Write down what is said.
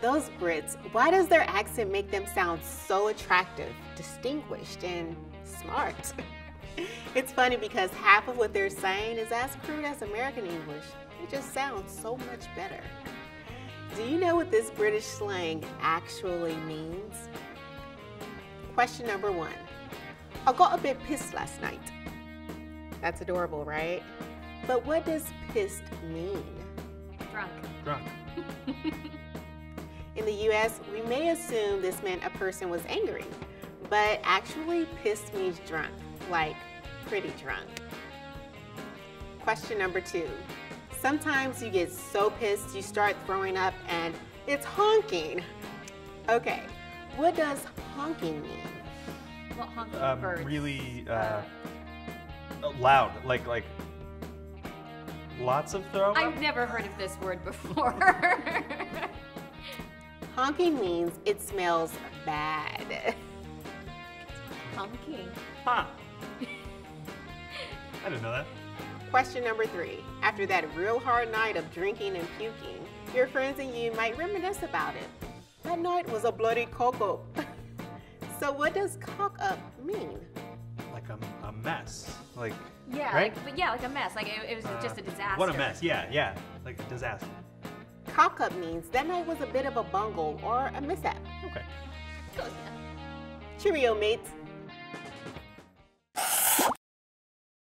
Those Brits, why does their accent make them sound so attractive, distinguished, and smart? it's funny because half of what they're saying is as crude as American English. It just sounds so much better. Do you know what this British slang actually means? Question number one. I got a bit pissed last night. That's adorable, right? But what does pissed mean? Drunk. Drunk. In the US, we may assume this meant a person was angry, but actually, pissed means drunk, like pretty drunk. Question number two. Sometimes you get so pissed you start throwing up and it's honking. Okay, what does honking mean? Well, honking Um, birds. really uh, loud, like like lots of throw up. I've never heard of this word before. Honking means it smells bad. honking. Huh. I didn't know that. Question number three. After that real hard night of drinking and puking, your friends and you might reminisce about it. That night was a bloody cock up. so, what does cock up mean? Like a, a mess. Like Yeah, Right? like, but yeah, like a mess. Like it, it was uh, just a disaster. What a mess. Yeah, yeah. Like a disaster. Cock up means that night was a bit of a bungle or a mishap. Okay. Close. Cheerio, mates.